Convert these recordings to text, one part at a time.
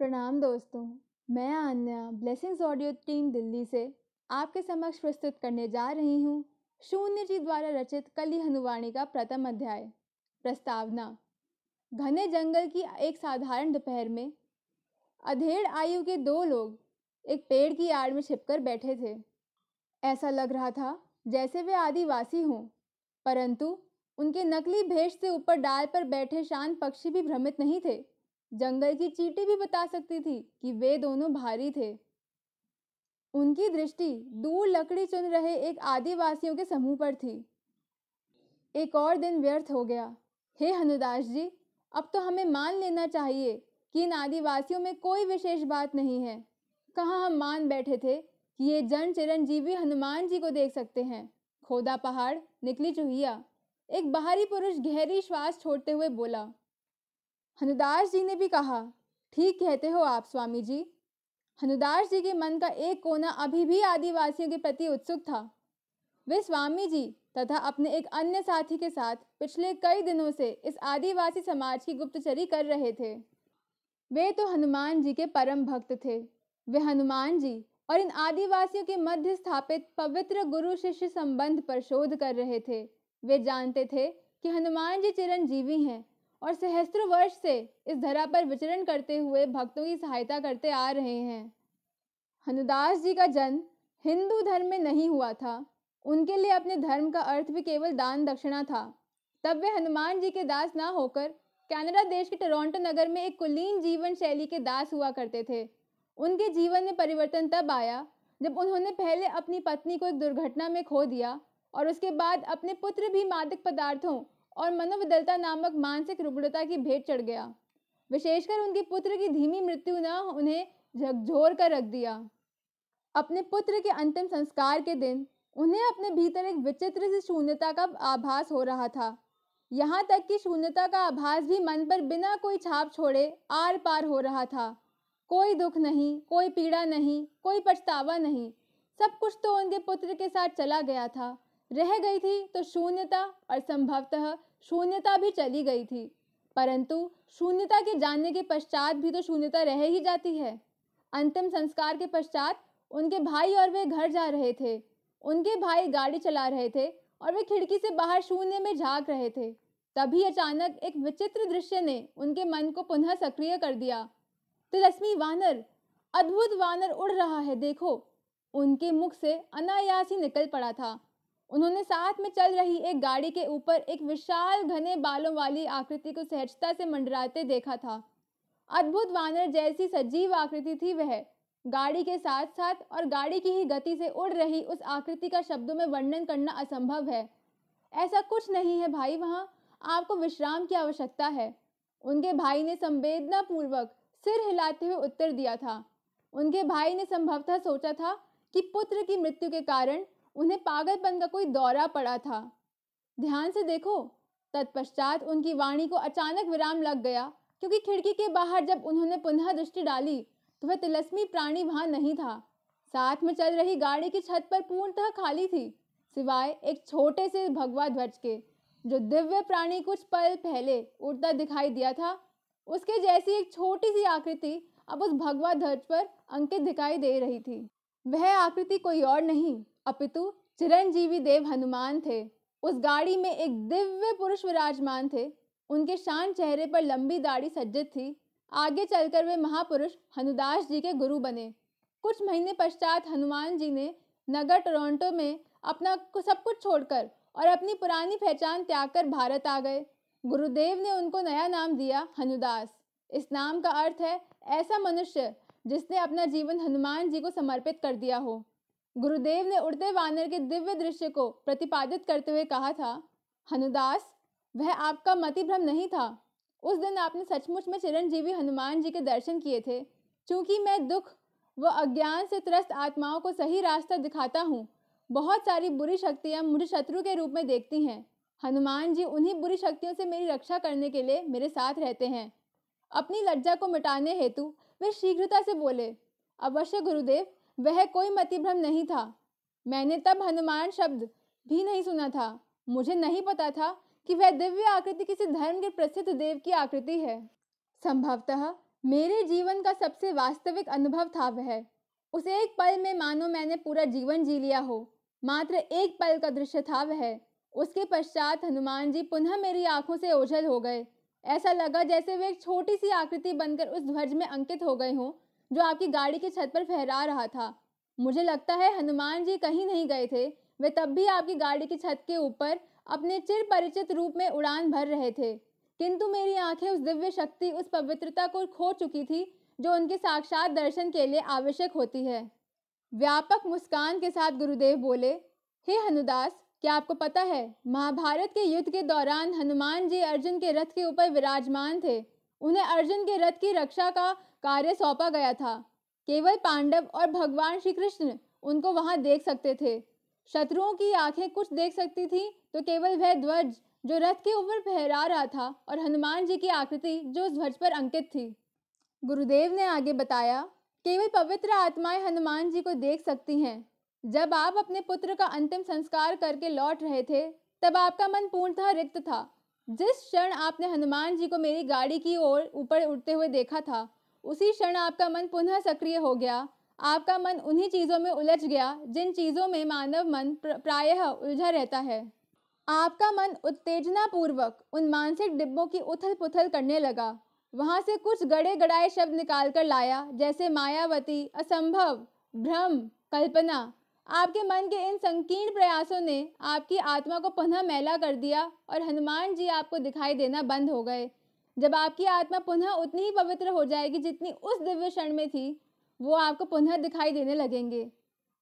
प्रणाम दोस्तों, मैं Aanya blessings audio team Delhi से आपके समक्ष प्रस्तुत करने जा रही हूँ शून्य जी द्वारा रचित कली हनुवाणी का प्रथम अध्याय, प्रस्तावना। घने जंगल की एक साधारण दोपहर में अधेड़ आयु के दो लोग एक पेड़ की आड़ में छिपकर बैठे थे। ऐसा लग रहा था जैसे वे आदिवासी हों, परंतु उनके नकली भेष से ऊपर डाल पर बैठे शांत पक्षी भी भ्रमित नहीं थे। जंगल की चीटी भी बता सकती थी कि वे दोनों भारी थे। उनकी दृष्टि दूर लकड़ी चुन रहे एक आदिवासियों के समूह पर थी। एक और दिन व्यर्थ हो गया। हे हनुदास जी, अब तो हमें मान लेना चाहिए कि इन आदिवासियों में कोई विशेष बात नहीं है। कहाँ हम मान बैठे थे कि ये जन चिरंजीवी हनुमान जी को देख सकते हैं। खोदा पहाड़, निकली चुहिया। एक बाहरी पुरुष गहरी श्वास छोड़ते हुए बोला हनुदास जी ने भी कहा, ठीक कहते हो आप, स्वामी जी। हनुदास जी के मन का एक कोना अभी भी आदिवासियों के प्रति उत्सुक था। वे स्वामी जी तथा अपने एक अन्य साथी के साथ पिछले कई दिनों से इस आदिवासी समाज की गुप्तचरी कर रहे थे। वे तो हनुमान जी के परम भक्त थे। वे हनुमान जी और इन आदिवासियों के मध्य स्थापित पवित्र गुरु शिष्य संबंध पर शोध कर रहे थे। वे जानते थे कि हनुमान जी चिरंजीवी हैं और सहस्त्र वर्ष से इस धरा पर विचरण करते हुए भक्तों की सहायता करते आ रहे हैं। हनुदास जी का जन्म हिंदू धर्म में नहीं हुआ था। उनके लिए अपने धर्म का अर्थ भी केवल दान दक्षिणा था। तब वे हनुमान जी के दास ना होकर कनाडा देश के टोरंटो नगर में एक कुलीन जीवन शैली के दास हुआ करते थे। उनके जीवन में परिवर्तन तब आया जब उन्होंने पहले अपनी पत्नी को एक दुर्घटना में खो दिया और उसके बाद अपने पुत्र भी मादक पदार्थों और मनोविदलता नामक मानसिक रुग्णता की भेंट चढ़ गया। विशेषकर उनके पुत्र की धीमी मृत्यु ने उन्हें झकझोर कर रख दिया। अपने पुत्र के अंतिम संस्कार के दिन उन्हें अपने भीतर एक विचित्र सी शून्यता का आभास हो रहा था। यहाँ तक कि शून्यता का आभास भी मन पर बिना कोई छाप छोड़े आर पार हो रहा था। कोई दुख नहीं, कोई पीड़ा नहीं, कोई पछतावा नहीं, सब कुछ तो उनके पुत्र के साथ चला गया था। रह गई थी तो शून्यता और संभवतः शून्यता भी चली गई थी। परंतु शून्यता के जानने के पश्चात भी तो शून्यता रह ही जाती है। अंतिम संस्कार के पश्चात उनके भाई और वे घर जा रहे थे। उनके भाई गाड़ी चला रहे थे और वे खिड़की से बाहर शून्य में झाँक रहे थे। तभी अचानक एक विचित्र दृश्य ने उनके मन को पुनः सक्रिय कर दिया। तिलस्मी वानर, अद्भुत वानर उड़ रहा है, देखो। उनके मुख से अनायास ही निकल पड़ा था। उन्होंने साथ में चल रही एक गाड़ी के ऊपर एक विशाल घने बालों वाली आकृति को सहजता से मंडराते देखा था। अद्भुत वानर जैसी सजीव आकृति थी वह। गाड़ी के साथ साथ और गाड़ी की ही गति से उड़ रही उस आकृति का शब्दों में वर्णन करना असंभव है। ऐसा कुछ नहीं है भाई वहाँ। आपको विश्राम की आवश्यकता है। उनके भाई ने संवेदना पूर्वक सिर हिलाते हुए उत्तर दिया था। उनके भाई ने संभवतः सोचा था कि पुत्र की मृत्यु के कारण उन्हें पागलपन का कोई दौरा पड़ा था। ध्यान से देखो, तत्पश्चात उनकी वाणी को अचानक विराम लग गया, क्योंकि खिड़की के बाहर जब उन्होंने पुनः दृष्टि डाली तो वह तिलस्मी प्राणी वहाँ नहीं था। साथ में चल रही गाड़ी की छत पर पूर्णतः खाली थी, सिवाय एक छोटे से भगवा ध्वज के, जो दिव्य प्राणी कुछ पल पहले उड़ता दिखाई दिया था। उसके जैसी एक छोटी सी आकृति अब उस भगवा ध्वज पर अंकित दिखाई दे रही थी। वह आकृति कोई और नहीं अपितु चिरंजीवी देव हनुमान थे। उस गाड़ी में एक दिव्य पुरुष विराजमान थे। उनके शान चेहरे पर लंबी दाढ़ी सज्जित थी। आगे चलकर वे महापुरुष हनुदास जी के गुरु बने। कुछ महीने पश्चात हनुमान जी ने नगर टोरंटो में अपना सब कुछ छोड़कर और अपनी पुरानी पहचान त्याग कर भारत आ गए। गुरुदेव ने उनको नया नाम दिया हनुदास। इस नाम का अर्थ है ऐसा मनुष्य जिसने अपना जीवन हनुमान जी को समर्पित कर दिया हो। गुरुदेव ने उड़ते वानर के दिव्य दृश्य को प्रतिपादित करते हुए कहा था, हनुदास, वह आपका मति भ्रम नहीं था। उस दिन आपने सचमुच में चिरंजीवी हनुमान जी के दर्शन किए थे। क्योंकि मैं दुख व अज्ञान से त्रस्त आत्माओं को सही रास्ता दिखाता हूँ, बहुत सारी बुरी शक्तियाँ मुझे शत्रु के रूप में देखती हैं। हनुमान जी उन्हीं बुरी शक्तियों से मेरी रक्षा करने के लिए मेरे साथ रहते हैं। अपनी लज्जा को मिटाने हेतु वे शीघ्रता से बोले, अवश्य गुरुदेव वह कोई मतिभ्रम नहीं था। मैंने तब हनुमान शब्द भी नहीं सुना था। मुझे नहीं पता था कि वह दिव्य आकृति किसी धर्म के प्रसिद्ध देव की आकृति है। संभवतः मेरे जीवन का सबसे वास्तविक अनुभव था वह। उस एक पल में मानो मैंने पूरा जीवन जी लिया हो। मात्र एक पल का दृश्य था वह। उसके पश्चात हनुमान जी पुनः मेरी आँखों से ओझल हो गए। ऐसा लगा जैसे वे एक छोटी सी आकृति बनकर उस ध्वज में अंकित हो गए हों। जो आपकी गाड़ी की छत पर फहरा रहा था। मुझे लगता है हनुमान जी कहीं नहीं गए थे। वे तब भी आपकी गाड़ी की छत के ऊपर अपने चिर परिचित रूप में उड़ान भर रहे थे। किंतु मेरी आँखें उस दिव्य शक्ति, उस पवित्रता को खो चुकी थी, जो उनके साक्षात दर्शन के लिए आवश्यक होती है। व्यापक मुस्कान के साथ गुरुदेव बोले, हे हनुदास, क्या आपको पता है, महाभारत के युद्ध के दौरान हनुमान जी अर्जुन के रथ के ऊपर विराजमान थे। उन्हें अर्जुन के रथ की रक्षा का कार्य सौंपा गया था। केवल पांडव और भगवान श्री कृष्ण उनको वहाँ देख सकते थे। शत्रुओं की आँखें कुछ देख सकती थी तो केवल वह ध्वज जो रथ के ऊपर फहरा रहा था और हनुमान जी की आकृति जो उस ध्वज पर अंकित थी। गुरुदेव ने आगे बताया, केवल पवित्र आत्माएँ हनुमान जी को देख सकती हैं। जब आप अपने पुत्र का अंतिम संस्कार करके लौट रहे थे, तब आपका मन पूर्णतः रिक्त था। जिस क्षण आपने हनुमान जी को मेरी गाड़ी की ओर ऊपर उड़ते हुए देखा था, उसी क्षण आपका मन पुनः सक्रिय हो गया। आपका मन उन्हीं चीज़ों में उलझ गया, जिन चीज़ों में मानव मन प्रायः उलझा रहता है। आपका मन उत्तेजना पूर्वक उन मानसिक डिब्बों की उथल पुथल करने लगा। वहाँ से कुछ गड़े गड़ाए शब्द निकाल कर लाया, जैसे मायावती, असंभव, भ्रम, कल्पना आपके मन के इन संकीर्ण प्रयासों ने आपकी आत्मा को पुनः मैला कर दिया और हनुमान जी आपको दिखाई देना बंद हो गए। जब आपकी आत्मा पुनः उतनी ही पवित्र हो जाएगी जितनी उस दिव्य क्षण में थी, वो आपको पुनः दिखाई देने लगेंगे।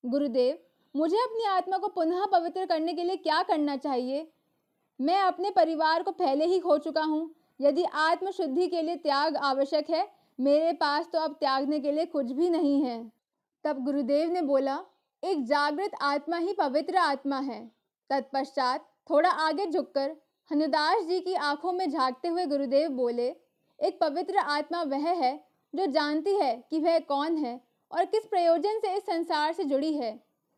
गुरुदेव, मुझे अपनी आत्मा को पुनः पवित्र करने के लिए क्या करना चाहिए? मैं अपने परिवार को पहले ही खो चुका हूँ। यदि आत्मशुद्धि के लिए त्याग आवश्यक है, मेरे पास तो अब त्यागने के लिए कुछ भी नहीं है। तब गुरुदेव ने बोला एक जागृत आत्मा ही पवित्र आत्मा है। तत्पश्चात थोड़ा आगे झुककर हनुदास जी की आँखों में झांकते हुए गुरुदेव बोले, एक पवित्र आत्मा वह है जो जानती है कि वह कौन है और किस प्रयोजन से इस संसार से जुड़ी है।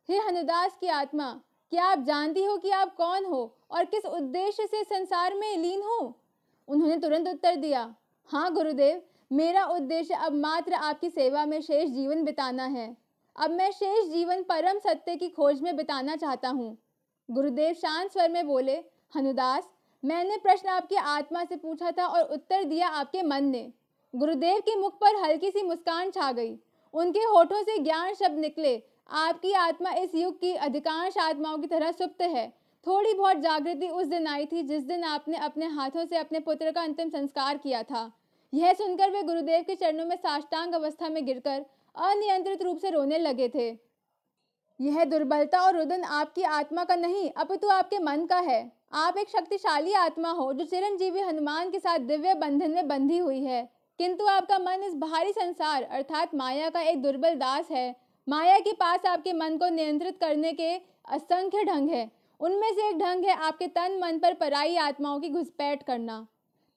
हे हनुदास की आत्मा, क्या आप जानती हो कि आप कौन हो और किस उद्देश्य से संसार में लीन हो? उन्होंने तुरंत उत्तर दिया हाँ गुरुदेव, मेरा उद्देश्य अब मात्र आपकी सेवा में शेष जीवन बिताना है। अब मैं शेष जीवन परम सत्य की खोज में बिताना चाहता हूँ। गुरुदेव शांत स्वर में बोले, हनुदास, मैंने प्रश्न आपकी आत्मा से पूछा था और उत्तर दिया आपके मन ने। गुरुदेव के मुख पर हल्की सी मुस्कान छा गई। उनके होठों से ज्ञान शब्द निकले। आपकी आत्मा इस युग की अधिकांश आत्माओं की तरह सुप्त है। थोड़ी बहुत जागृति उस दिन आई थी जिस दिन आपने अपने हाथों से अपने पुत्र का अंतिम संस्कार किया था। यह सुनकर वे गुरुदेव के चरणों में साष्टांग अवस्था में गिरकर अनियंत्रित रूप से रोने लगे थे। यह दुर्बलता और रुदन आपकी आत्मा का नहीं, अपितु आपके मन का है। आप एक शक्तिशाली आत्मा हो, जो चिरंजीवी हनुमान के साथ दिव्य बंधन में बंधी हुई है। किंतु आपका मन इस भारी संसार, अर्थात माया का एक दुर्बल दास है। माया के पास आपके मन को नियंत्रित करने के असंख्य ढंग है। उनमें से एक ढंग है आपके तन मन पर पराई आत्माओं की घुसपैठ करना।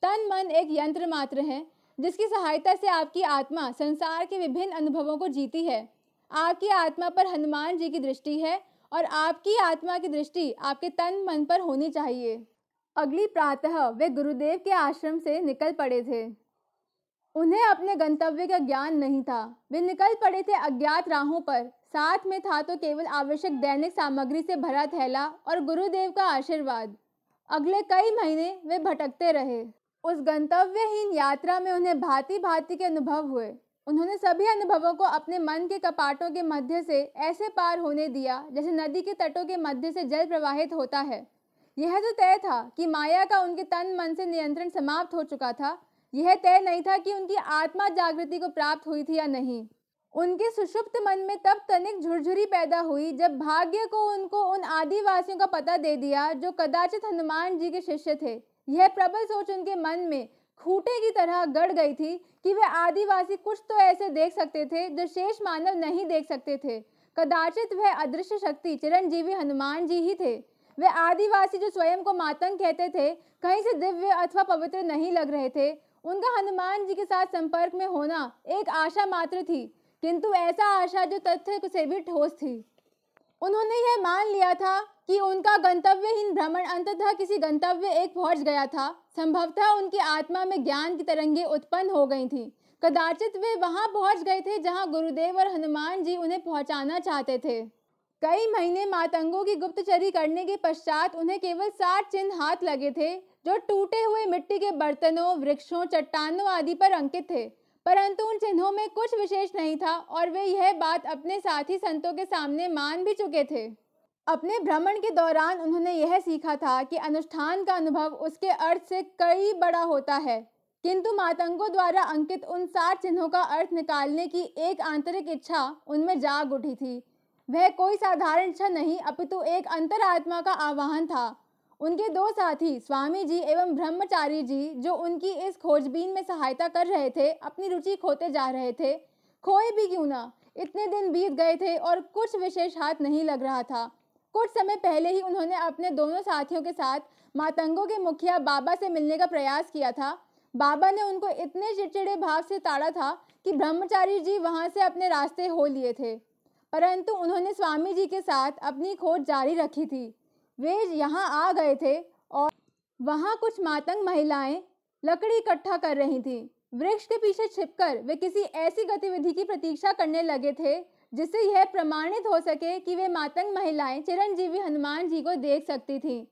तन मन एक यंत्र मात्र है। जिसकी सहायता से आपकी आत्मा संसार के विभिन्न अनुभवों को जीती है। आपकी आत्मा पर हनुमान जी की दृष्टि है और आपकी आत्मा की दृष्टि आपके तन मन पर होनी चाहिए। अगली प्रातः वे गुरुदेव के आश्रम से निकल पड़े थे। उन्हें अपने गंतव्य का ज्ञान नहीं था। वे निकल पड़े थे अज्ञात राहों पर। साथ में था तो केवल आवश्यक दैनिक सामग्री से भरा थैला और गुरुदेव का आशीर्वाद। अगले कई महीने वे भटकते रहे। उस गंतव्यहीन यात्रा में उन्हें भांति भांति के अनुभव हुए। उन्होंने सभी अनुभवों को अपने मन के कपाटों के मध्य से ऐसे पार होने दिया, जैसे नदी के तटों के मध्य से जल प्रवाहित होता है। यह तो तय था कि माया का उनके तन मन से नियंत्रण समाप्त हो चुका था। यह तय नहीं था कि उनकी आत्मा जागृति को प्राप्त हुई थी या नहीं। उनके सुषुप्त मन में तब तनिक झुरझुरी पैदा हुई जब भाग्य को उनको उन आदिवासियों का पता दे दिया जो कदाचित हनुमान जी के शिष्य थे। यह प्रबल सोच उनके मन में खूटे की तरह गड़ गई थी कि वे आदिवासी कुछ तो ऐसे देख सकते थे जो शेष मानव नहीं देख सकते थे। कदाचित वह अदृश्य शक्ति चिरंजीवी हनुमान जी ही थे। वे आदिवासी जो स्वयं को मातंग कहते थे, कहीं से दिव्य अथवा पवित्र नहीं लग रहे थे। उनका हनुमान जी के साथ संपर्क में होना एक आशा मात्र थी, किंतु ऐसा आशा जो तथ्य से भी ठोस थी। उन्होंने यह मान लिया था कि उनका गंतव्यहीन भ्रमण, अंततः किसी गंतव्य एक पहुँच गया था। संभवतः उनकी आत्मा में ज्ञान की तरंगे उत्पन्न हो गई थी। कदाचित वे वहाँ पहुँच गए थे जहाँ गुरुदेव और हनुमान जी उन्हें पहुंचाना चाहते थे। कई महीने मातंगों की गुप्तचरी करने के पश्चात उन्हें केवल सात चिन्ह हाथ लगे थे, जो टूटे हुए मिट्टी के बर्तनों, वृक्षों, चट्टानों आदि पर अंकित थे। परंतु उन चिन्हों में कुछ विशेष नहीं था और वे यह बात अपने साथी संतों के सामने मान भी चुके थे। अपने भ्रमण के दौरान उन्होंने यह सीखा था कि अनुष्ठान का अनुभव उसके अर्थ से कई बड़ा होता है। किंतु मातंगों द्वारा अंकित उन सात चिन्हों का अर्थ निकालने की एक आंतरिक इच्छा उनमें जाग उठी थी। वह कोई साधारण इच्छा नहीं, अपितु एक अंतरात्मा का आवाहन था। उनके दो साथी, स्वामी जी एवं ब्रह्मचारी जी, जो उनकी इस खोजबीन में सहायता कर रहे थे, अपनी रुचि खोते जा रहे थे। खोए भी क्यों ना? इतने दिन बीत गए थे और कुछ विशेष हाथ नहीं लग रहा था। कुछ समय पहले ही उन्होंने अपने दोनों साथियों के साथ मातंगों के मुखिया बाबा से मिलने का प्रयास किया था। बाबा ने उनको इतने चिड़चिड़े भाव से ताड़ा था कि ब्रह्मचारी जी वहाँ से अपने रास्ते हो लिए थे। परंतु उन्होंने स्वामी जी के साथ अपनी खोज जारी रखी थी। वे यहाँ आ गए थे और वहाँ कुछ मातंग महिलाएँ लकड़ी इकट्ठा कर रही थीं। वृक्ष के पीछे छिपकर वे किसी ऐसी गतिविधि की प्रतीक्षा करने लगे थे जिससे यह प्रमाणित हो सके कि वे मातंग महिलाएँ चिरंजीवी हनुमान जी को देख सकती थीं।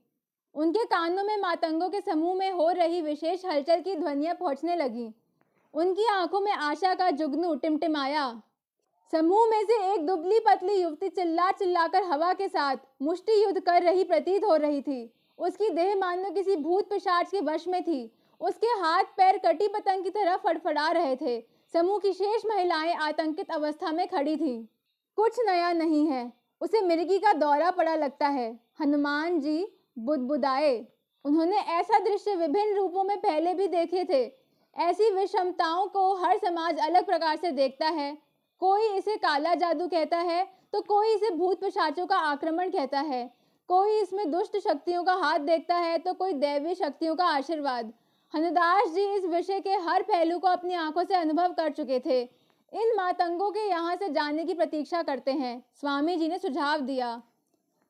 उनके कानों में मातंगों के समूह में हो रही विशेष हलचल की ध्वनियाँ पहुँचने लगी। उनकी आँखों में आशा का जुगनू टिमटिमाया। समूह में से एक दुबली पतली युवती चिल्ला चिल्लाकर हवा के साथ मुष्टि युद्ध कर रही प्रतीत हो रही थी। उसकी देह मानो किसी भूत पिशाच के वश में थी। उसके हाथ पैर कटी पतंग की तरह फड़फड़ा रहे थे। समूह की शेष महिलाएँ आतंकित अवस्था में खड़ी थीं। कुछ नया नहीं है। उसे मिर्गी का दौरा पड़ा लगता है। हनुमान जी बुदबुदाए। उन्होंने ऐसा दृश्य विभिन्न रूपों में पहले भी देखे थे। ऐसी विषमताओं को हर समाज अलग प्रकार से देखता है। कोई इसे काला जादू कहता है तो कोई इसे भूत पिशाचों का आक्रमण कहता है। कोई इसमें दुष्ट शक्तियों का हाथ देखता है तो कोई दैवी शक्तियों का आशीर्वाद। हनुदास जी इस विषय के हर पहलू को अपनी आँखों से अनुभव कर चुके थे। इन मातंगों के यहाँ से जाने की प्रतीक्षा करते हैं। स्वामी जी ने सुझाव दिया।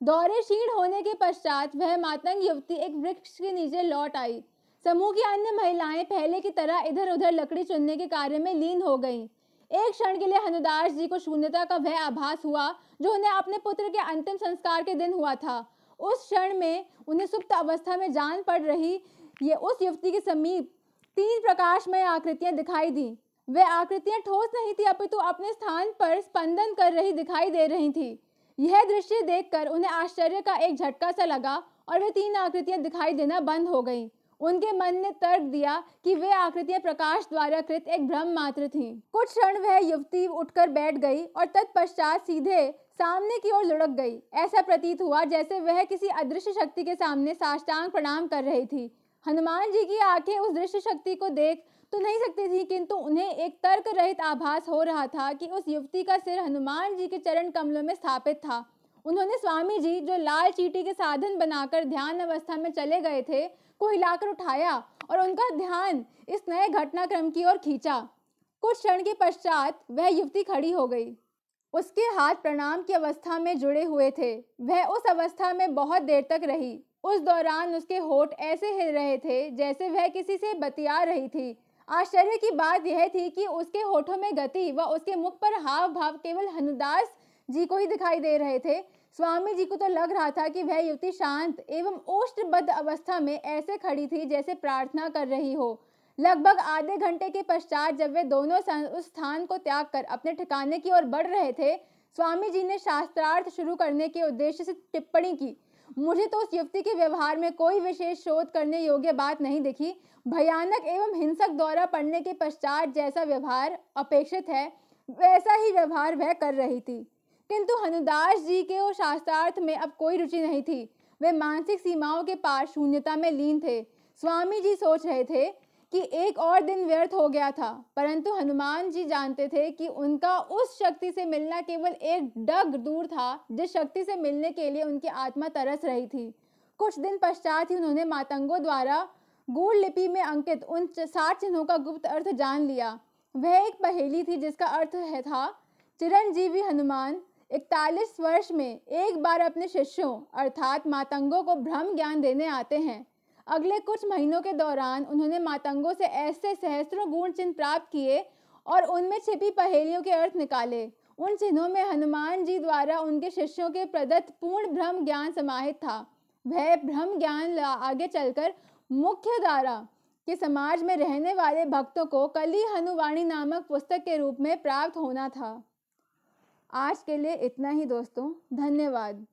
दौरे क्षीण होने के पश्चात वह मातंग युवती एक वृक्ष के नीचे लौट आई। समूह की अन्य महिलाएँ पहले की तरह इधर उधर लकड़ी चुनने के कार्य में लीन हो गईं। एक क्षण के लिए हनुदास जी को शून्यता का वह आभास हुआ, जो उन्हें अपने पुत्र के अंतिम संस्कार के दिन हुआ था। उस क्षण में उन्हें सुप्त अवस्था में जान पड़ रही ये उस युवती के समीप तीन प्रकाशमय आकृतियाँ दिखाई दी वे आकृतियाँ ठोस नहीं थी, अपितु अपने स्थान पर स्पंदन कर रही दिखाई दे रही थी यह दृश्य देखकर उन्हें आश्चर्य का एक झटका सा लगा और वे तीन आकृतियाँ दिखाई देना बंद हो गईं। उनके मन ने तर्क दिया कि वे आकृतियाँ प्रकाश द्वारा कृत एक भ्रम मात्र थीं। कुछ क्षण वह युवती उठकर बैठ गई और तत्पश्चात सीधे सामने की ओर लुढ़क गई ऐसा प्रतीत हुआ जैसे वह किसी अदृश्य शक्ति के सामने साष्टांग प्रणाम कर रही थी हनुमान जी की आँखें उस दृश्य शक्ति को देख तो नहीं सकती थी, किंतु उन्हें एक तर्क रहित आभास हो रहा था कि उस युवती का सिर हनुमान जी के चरण कमलों में स्थापित था। उन्होंने स्वामी जी, जो लाल चीटी के साधन बनाकर ध्यान अवस्था में चले गए थे, को हिलाकर उठाया और उनका ध्यान इस नए घटनाक्रम की ओर खींचा। कुछ क्षण के पश्चात वह युवती खड़ी हो गई। उसके हाथ प्रणाम की अवस्था में जुड़े हुए थे। वह उस अवस्था में बहुत देर तक रही। उस दौरान उसके होठ ऐसे हिल रहे थे जैसे वह किसी से बतिया रही थी। आश्चर्य की बात यह थी कि उसके होठों में गति व उसके मुख पर हाव भाव केवल हनुदास जी को ही दिखाई दे रहे थे। स्वामी जी को तो लग रहा था कि वह युवती शांत एवं ओष्टबद्ध अवस्था में ऐसे खड़ी थी जैसे प्रार्थना कर रही हो। लगभग आधे घंटे के पश्चात जब वे दोनों उस स्थान को त्याग कर अपने ठिकाने की ओर बढ़ रहे थे, स्वामी जी ने शास्त्रार्थ शुरू करने के उद्देश्य से टिप्पणी की। मुझे तो उस युवती के व्यवहार में कोई विशेष शोध करने योग्य बात नहीं दिखी। भयानक एवं हिंसक दौरा पड़ने के पश्चात जैसा व्यवहार अपेक्षित है, वैसा ही व्यवहार वह कर रही थी। किंतु हनुदास जी के वो शास्त्रार्थ में अब कोई रुचि नहीं थी। वे मानसिक सीमाओं के पार शून्यता में लीन थे। स्वामी जी सोच रहे थे कि एक और दिन व्यर्थ हो गया था, परंतु हनुमान जी जानते थे कि उनका उस शक्ति से मिलना केवल एक डग दूर था, जिस शक्ति से मिलने के लिए उनकी आत्मा तरस रही थी। कुछ दिन पश्चात ही उन्होंने मातंगों द्वारा गूढ़ लिपि में अंकित उन सात चिन्हों का गुप्त अर्थ जान लिया। वह एक पहेली थी जिसका अर्थ है था, चिरंजीवी हनुमान, इकतालीस वर्ष में एक बार अपने शिष्यों, अर्थात मातंगों को भ्रम ज्ञान देने आते हैं। अगले कुछ महीनों के दौरान उन्होंने मातंगों से ऐसे सहस्त्रों गुण चिन्ह प्राप्त किए और उनमें छिपी पहेलियों के अर्थ निकाले। उन चिन्हों में हनुमान जी द्वारा उनके शिष्यों के प्रदत्त पूर्ण ब्रह्म ज्ञान समाहित था। वह ब्रह्म ज्ञान आगे चलकर मुख्य धारा के समाज में रहने वाले भक्तों को कली हनुवाणी नामक पुस्तक के रूप में प्राप्त होना था। आज के लिए इतना ही दोस्तों, धन्यवाद।